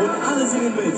Und alle singen mit.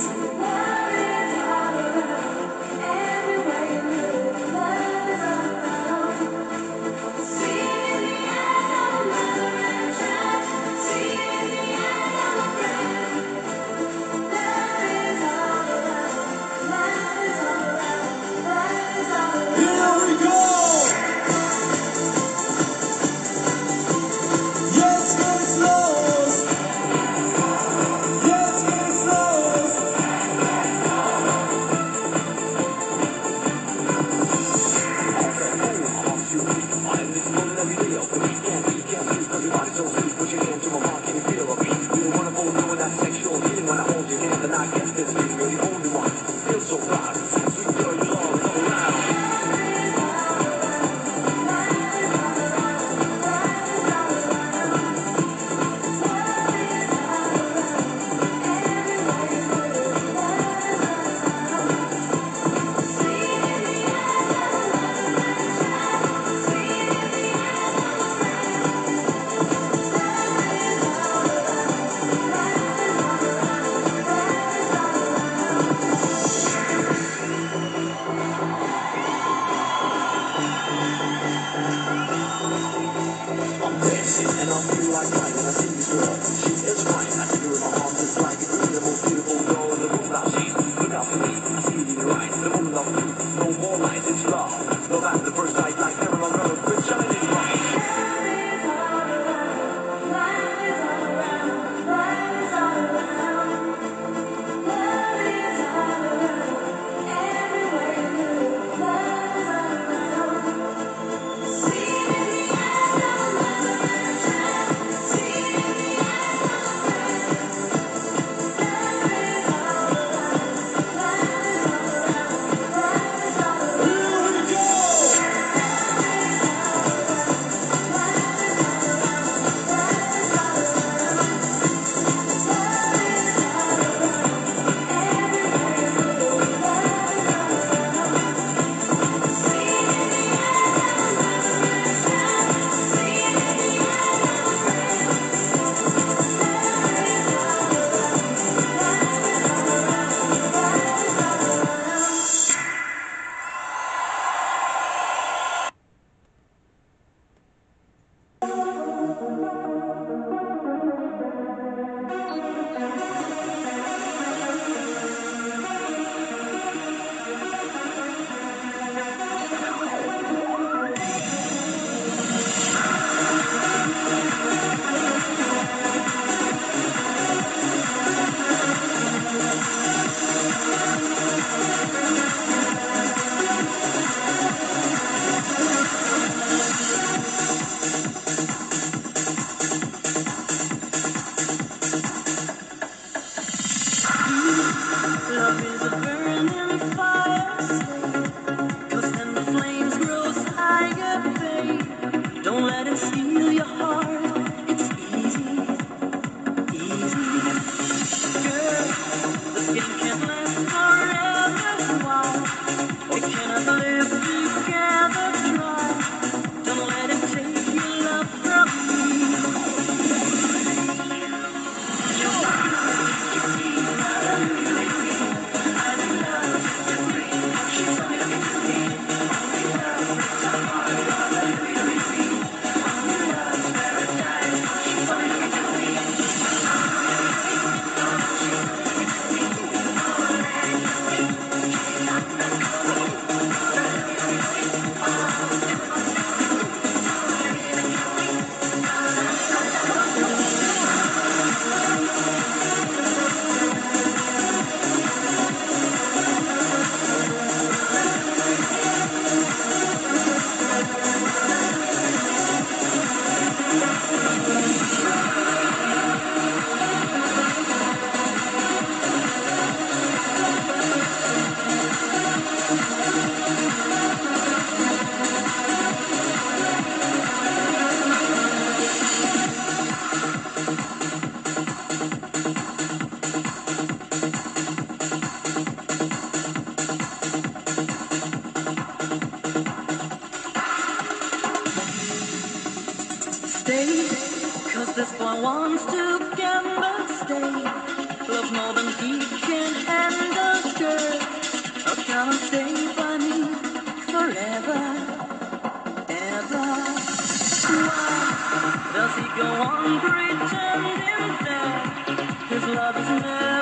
and I'm wants to gamble. Stay, loves more than he can handle. Girl, oh, come and stay by me forever, ever. Why does he go on pretending that his love is never